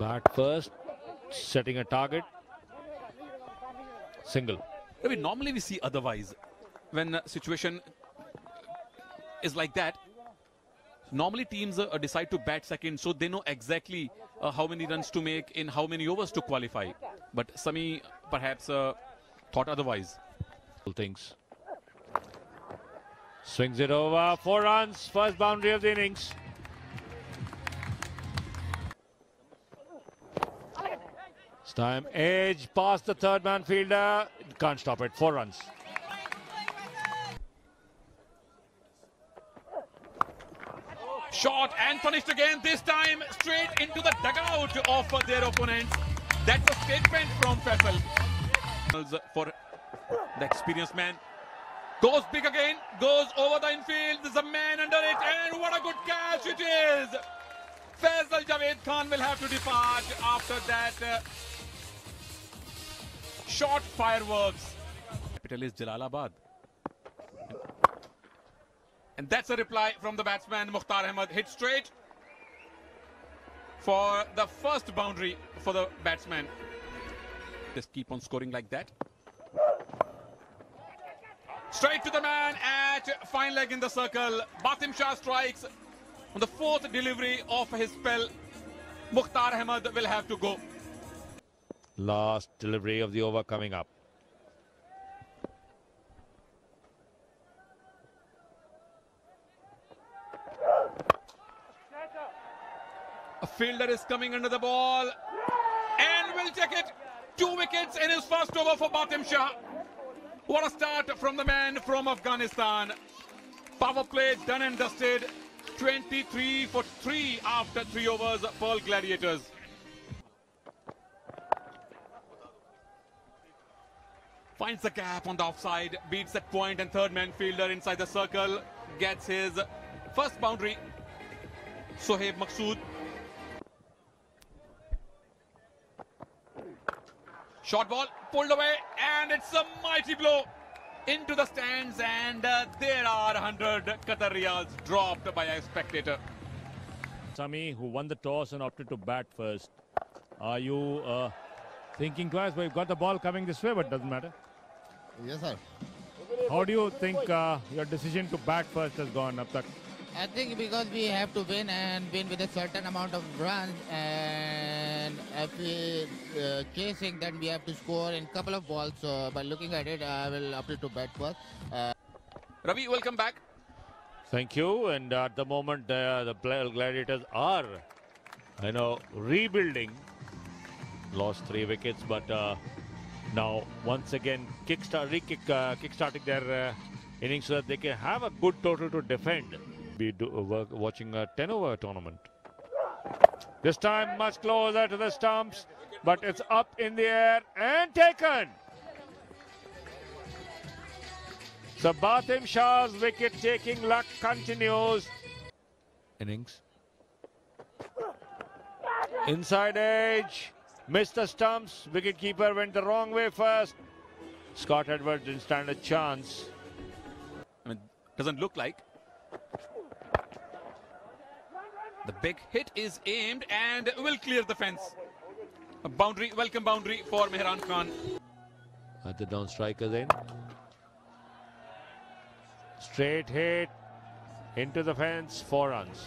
Bat first, setting a target. Single. I mean, normally we see otherwise. When a situation is like that, normally teams uh, decide to bat second, so they know exactly uh, how many runs to make in how many overs to qualify. But Sami perhaps uh, thought otherwise. Things. Swings it over. Four runs. First boundary of the innings. This time edge past the third man fielder. Can't stop it. Four runs. Shot and punished again, this time straight into the dugout of their opponents. That's a statement from Faisal. For the experienced man. Goes big again, goes over the infield. There's a man under it, and what a good catch it is! Faisal Javed Khan will have to depart after that uh, short fireworks. Capital is Jalalabad. And that's a reply from the batsman Mukhtar Ahmed. Hit straight for the first boundary for the batsman. Just keep on scoring like that. Straight to the man at fine leg in the circle. Batin Shah strikes on the fourth delivery of his spell. Mukhtar Ahmed will have to go. Last delivery of the over coming up. A fielder is coming under the ball and will take it. Two wickets in his first over for Batin Shah. What a start from the man from Afghanistan. Power play done and dusted. 23 for 3 after 3 overs, Pearl Gladiators. Finds the gap on the offside, beats that point and third man fielder inside the circle. Gets his first boundary. Sohaib Maqsood Short ball pulled away, and it's a mighty blow into the stands. And uh, there are 100 Qatar Riyals dropped by a spectator. Sami, who won the toss and opted to bat first. Are you uh, thinking twice? We've got the ball coming this way, but doesn't matter. Yes, sir. How do you think uh, your decision to bat first has gone up? That I think because we have to win and win with a certain amount of runs, and if we uh, chasing, then we have to score in couple of balls. So by looking at it, I will opt to bat first. Uh, Ravi, welcome back. Thank you. And at the moment, uh, the Pearl Gladiators are, I know, rebuilding. Lost three wickets, but uh, now once again kickstart, re-kick, uh, kick-starting their uh, innings so that they can have a good total to defend. Be do, uh, work, watching a 10-over tournament. This time much closer to the stumps, but it's up in the air and taken. So Batin Shah's wicket-taking luck continues. Innings. Inside edge. Missed the stumps. Wicketkeeper went the wrong way first. Scott Edwards didn't stand a chance. I mean, doesn't look like. The big hit is aimed and will clear the fence. A boundary, welcome boundary for Mehran Khan. At the down striker then. Straight hit into the fence, four runs.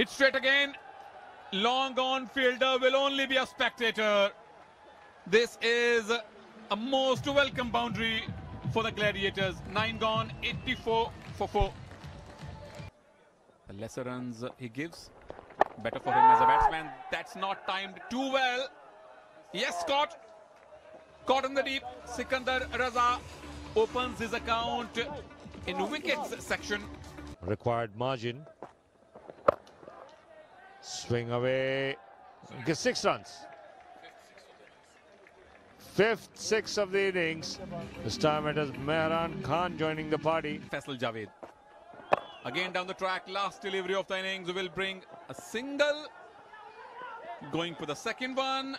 Hit straight again. Long on fielder will only be a spectator. This is a most welcome boundary for the Gladiators. Nine gone, 84 for four. The lesser runs he gives, better for him as a batsman. That's not timed too well. Yes, Scott. Caught in the deep. Sikandar Raza opens his account in wickets section. Required margin. Swing away. Get six runs. Fifth, six of the innings. This time it is Mehran Khan joining the party. Faisal Javed. Again down the track, last delivery of the innings will bring a single. Going for the second one.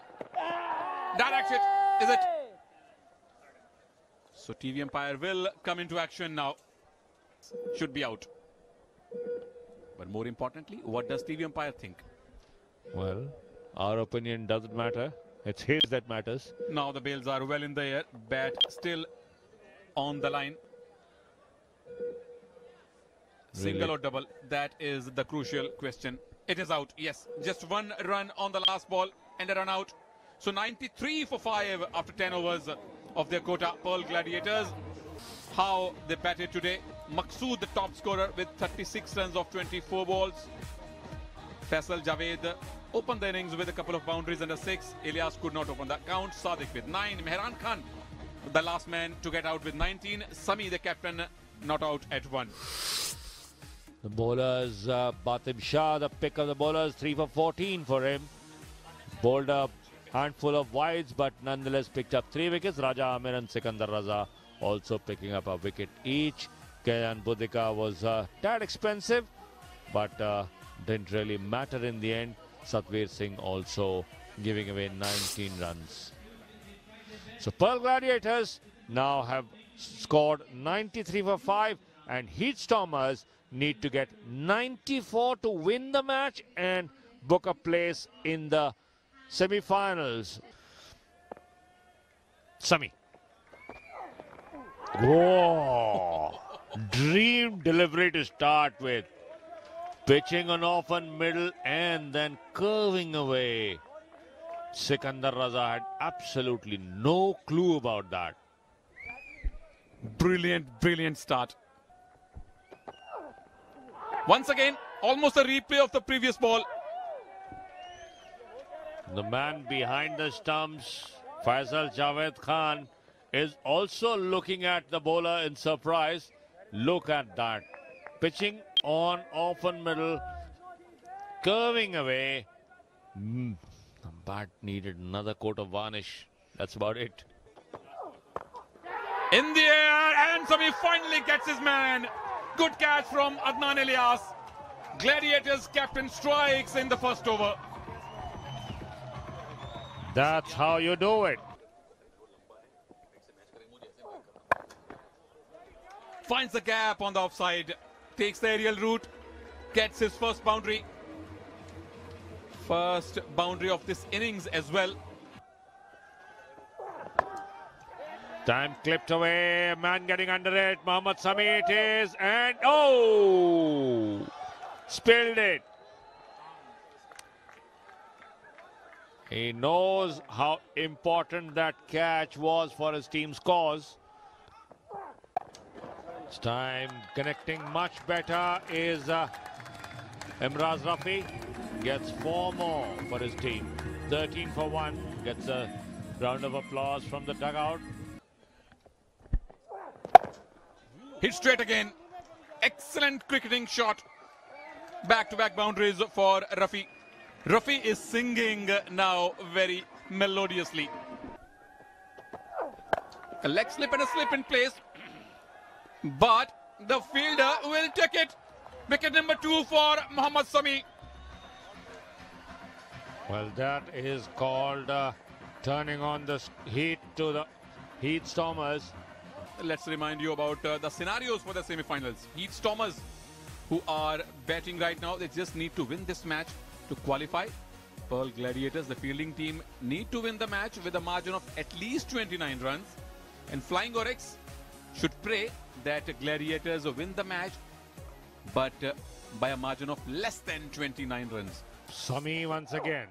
Direct hit, is it? So TV umpire will come into action now. should be out. But more importantly, what does TV umpire think? Well, our opinion doesn't matter. It's his that matters. Now the bails are well in the air. Bat still on the line. Single Really? or double? That is the crucial question. It is out. Yes, just one run on the last ball and a run out. So 93 for 5 after 10 overs of their quota. Pearl Gladiators. How they batted today. Maqsood, the top scorer, with 36 runs of 24 balls. Faisal Javed opened the innings with a couple of boundaries and a six. Ilyas could not open the count. Sadiq with nine. Mehran Khan, the last man to get out with 19. Sami, the captain, not out at one. The bowlers, uh, Batin Shah, the pick of the bowlers, 3 for 14 for him. Bowled a handful of wides, but nonetheless picked up 3 wickets. Raja Amir and Sikandar Raza also picking up a wicket each. Kayan Budika was uh, tad expensive, but uh, didn't really matter in the end. Satvir Singh also giving away 19 runs. So Pearl Gladiators now have scored 93 for 5 and Heat Stormers need to get 94 to win the match and book a place in the semi-finals. Sami. Whoa! Dream delivery to start with. Pitching on off and middle and then curving away. Sikandar Raza had absolutely no clue about that. Brilliant, brilliant start. Once again, almost a replay of the previous ball. The man behind the stumps, Faisal Javed Khan, is also looking at the bowler in surprise. Look at that. Pitching on, off and middle, curving away. Mm, bat needed another coat of varnish. That's about it. In the air, and Sami finally gets his man. Good catch from Adnan Ilyas. Gladiators captain strikes in the first over. That's how you do it. Finds the gap on the offside. Takes the aerial route. Gets his first boundary. First boundary of this innings as well. Time clipped away. Man getting under it. Mohammad Sami it is. And oh! Spilled it. He knows how important that catch was for his team's cause. Time connecting much better is uh, Imraz Rafi. Gets four more for his team. 13 for one. Gets a round of applause from the dugout. Hit straight again. Excellent cricketing shot. Back to back boundaries for Rafi. Rafi is singing now very melodiously. A leg slip and a slip in place. But the fielder will take it. Wicket number two for Muhammad Sami. Well, that is called uh, turning on the heat to the Heat Stormers. Let's remind you about uh, the scenarios for the semi-finals. Heat Stormers, who are batting right now, they just need to win this match to qualify. Pearl Gladiators, the fielding team, need to win the match with a margin of at least 29 runs. And Flying Oryx should pray that Gladiators win the match, but uh, by a margin of less than 29 runs. Sami once again.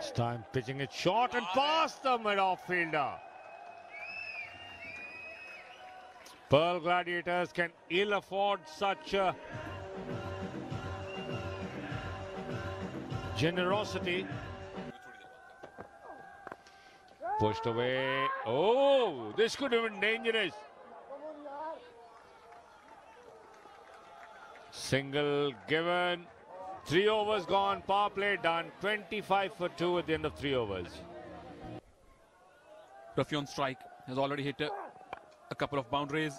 This time pitching it short and past the mid-off fielder. Pearl Gladiators can ill afford such uh, generosity. Pushed away. Oh, this could have been dangerous. Single given. Three overs gone. Power play done. 25 for two at the end of three overs. Rafi on strike has already hit a, a couple of boundaries.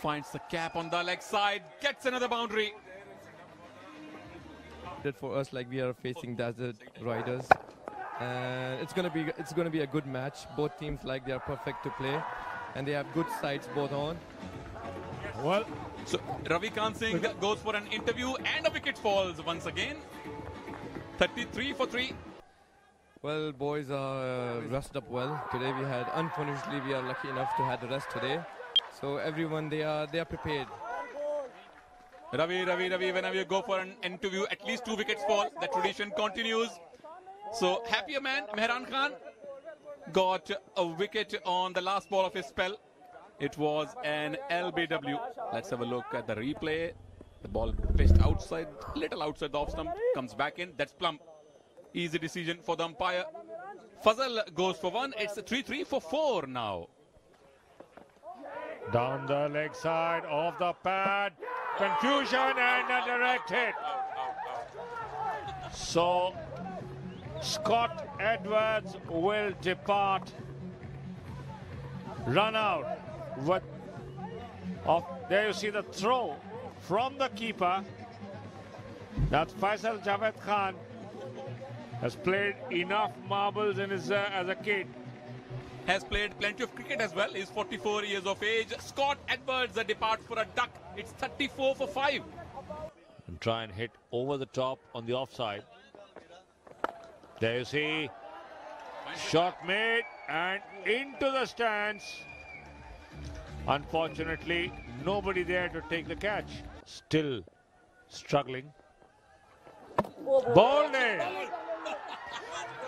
Finds the cap on the leg side, gets another boundary. that for us like we are facing desert riders and it's gonna be it's gonna be a good match both teams like they are perfect to play and they have good sides both on Well, So Ravi Khan Singh goes for an interview and a wicket falls once again. 33 for 3. Well, boys are uh, rested up well. Today we had, unfortunately, we are lucky enough to have the rest today. So everyone, they are they are prepared. Ravi, Ravi, Ravi, whenever you go for an interview, at least two wickets fall. The tradition continues. So, happier man, Mehran Khan, got a wicket on the last ball of his spell. It was an LBW. Let's have a look at the replay. The ball pitched outside, little outside the off stump, comes back in. That's plump. Easy decision for the umpire. Fazal goes for one. It's a 3 3 for 4 now. down the leg side of the pad. Confusion and a direct hit. So Scott Edwards will depart. Run out with of there you see the throw from the keeper. That's Faisal Javed Khan has played enough marbles in his uh, as a kid. has played plenty of cricket as well. He's 44 years of age. Scott Edwards uh, departs for a duck. It's 34 for 5. and try and hit over the top on the offside. There you see, shot made and into the stands. Unfortunately, nobody there to take the catch. Still struggling. Ball in.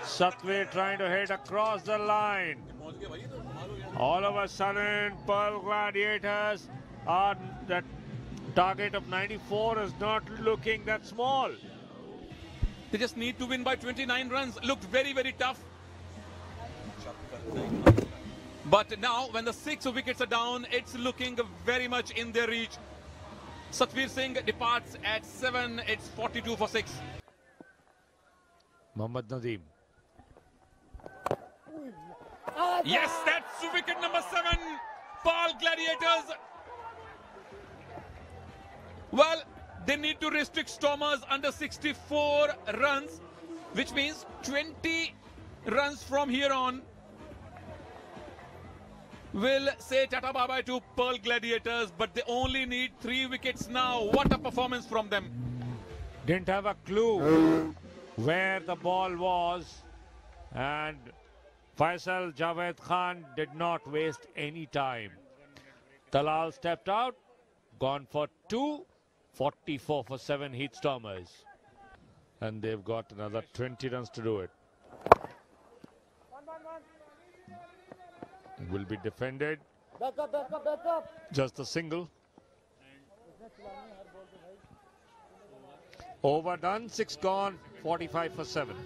Satve trying to hit across the line. All of a sudden, Pearl Gladiators are that target of 94 is not looking that small. They just need to win by 29 runs. Looked very, very tough. But now, when the six wickets are down, it's looking very much in their reach. Satvir Singh departs at 7. It's 42 for 6. Mohammad Nadeem. Yes, that's wicket number 7. Pearl Gladiators. Well, they need to restrict Stormers under 64 runs, which means 20 runs from here on will say tata bye bye to Pearl Gladiators, but they only need three wickets now. What a performance from them! Didn't have a clue where the ball was, and Faisal Javed Khan did not waste any time. Talal stepped out, gone for two, 44 for seven Heat Stormers. And they've got another 20 runs to do it. Will be defended. Back up, back up, back up. Just a single. Overdone, six gone, 45 for seven.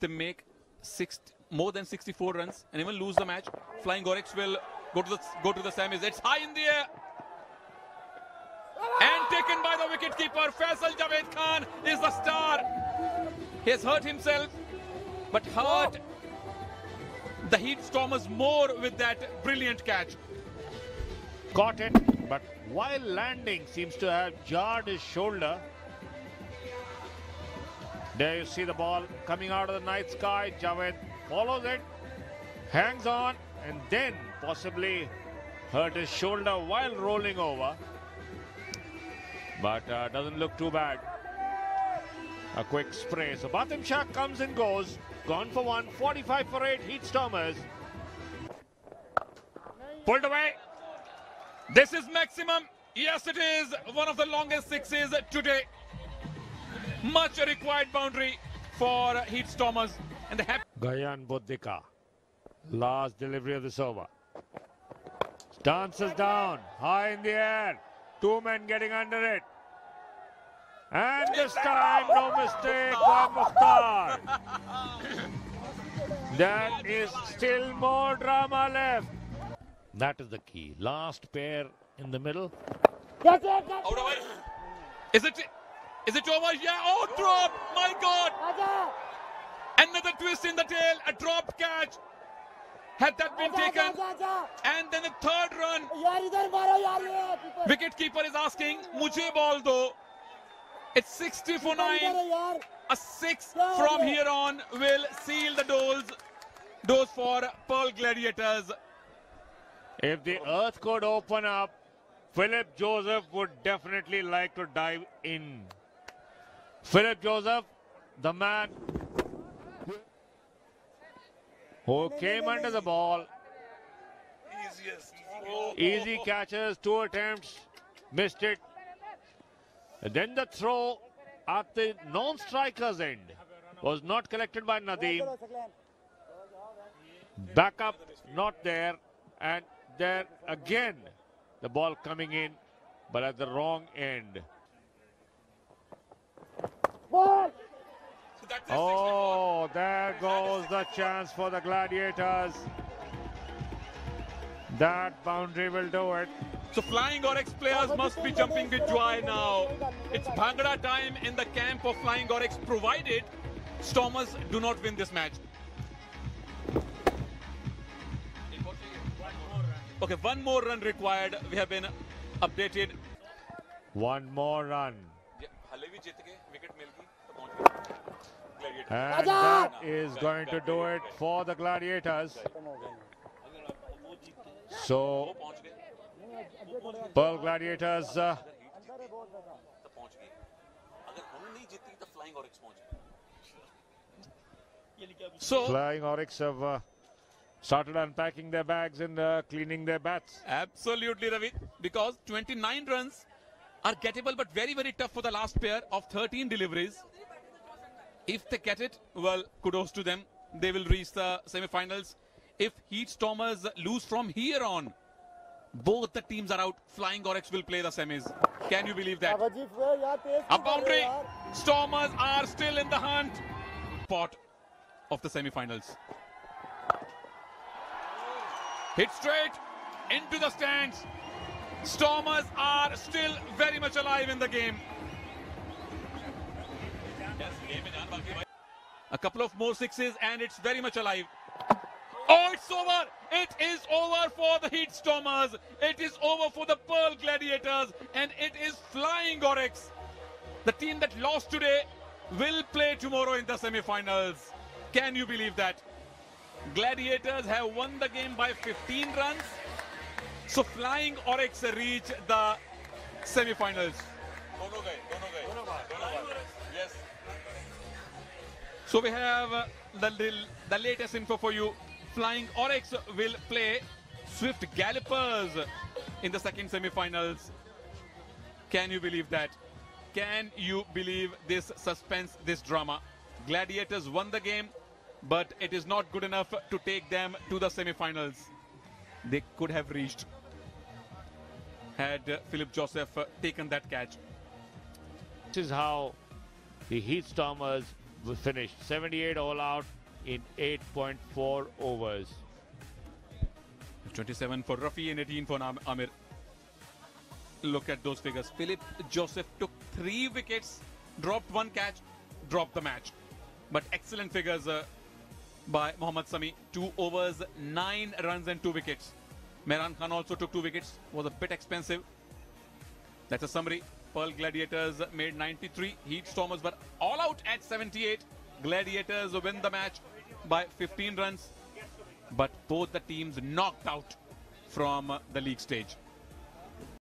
They make six, more than 64 runs and even lose the match. Flying Oryx will go to the go to the semis. It's high in the air. Taken by the wicketkeeper. Faisal Javed Khan is the star. He has hurt himself, but hurt the Heat Stormers more with that brilliant catch. Caught it, but while landing seems to have jarred his shoulder. There you see the ball coming out of the night sky. Javed follows it, hangs on, and then possibly hurt his shoulder while rolling over. But uh, doesn't look too bad. A quick spray. So Batin Shah comes and goes. Gone for one, 45 for eight. Heat Stormers. Pulled away. This is maximum. Yes, it is one of the longest sixes today. Much required boundary for Heat Stormers. And they have Gayan Bodika. Last delivery of this over. Dances down, high in the air. Two men getting under it. And this time, no mistake by Mukhtar. There is still more drama left. That is the key. Last pair in the middle. Catch it, catch out of it. Is it? Is it over? Yeah. Oh, drop! My God! Another twist in the tail. A dropped catch. Had that been taken? And then the third run. Wicketkeeper is asking, Mujhe ball do. It's 60 for 9. A 6 from here on will seal the doors, doors for Pearl Gladiators. If the earth could open up, Philip Joseph would definitely like to dive in. Philip Joseph, the man who came under the ball. Easy catches, two attempts, missed it. And then the throw at the non-striker's end was not collected by Nadeem. Backup not there, and there again the ball coming in, but at the wrong end. Ball. So that's it, Oh, there goes the chance for the Gladiators. That boundary will do it. So Flying Oryx players must be jumping with joy now. It's Bhangra time in the camp of Flying Oryx, provided Stormers do not win this match. Okay, one more run required. We have been updated. One more run. And that is going to do it for the Gladiators. So, Pearl Gladiators uh, So Flying Oryx have uh, started unpacking their bags and uh, cleaning their bats. Absolutely, Ravi. Because 29 runs are gettable, but very, very tough for the last pair of 13 deliveries. If they get it, well, kudos to them. They will reach the semi-finals. If Heatstormers lose from here on, both the teams are out. Flying Oryx will play the semis. Can you believe that? A boundary. Stormers are still in the hunt. Pot of the semi-finals. Hit straight into the stands. Stormers are still very much alive in the game. A couple of more sixes and it's very much alive. Oh, it's over! It is over for the Heat Stormers. It is over for the Pearl Gladiators, and it is Flying Oryx. The team that lost today will play tomorrow in the semi-finals. Can you believe that? Gladiators have won the game by 15 runs. So Flying Oryx reach the semi-finals. So we have uh, the, the latest info for you. Flying Oryx will play Swift Gallopers in the second semi-finals. Can you believe that? Can you believe this suspense, this drama? Gladiators won the game, but it is not good enough to take them to the semi-finals. They could have reached had uh, Philip Joseph uh, taken that catch. This is how the Heat Stormers will finish 78 all out in 8.4 overs. 27 for Rafi and 18 for Amir. Look at those figures. Philip Joseph took three wickets, dropped one catch, dropped the match. But excellent figures uh, by Mohammad Sami. Two overs, nine runs and two wickets. Mehran Khan also took two wickets. Was a bit expensive. That's a summary. Pearl Gladiators made 93. Heat Stormers were all out at 78. Gladiators win the match by 15 runs. But both the teams knocked out from the league stage.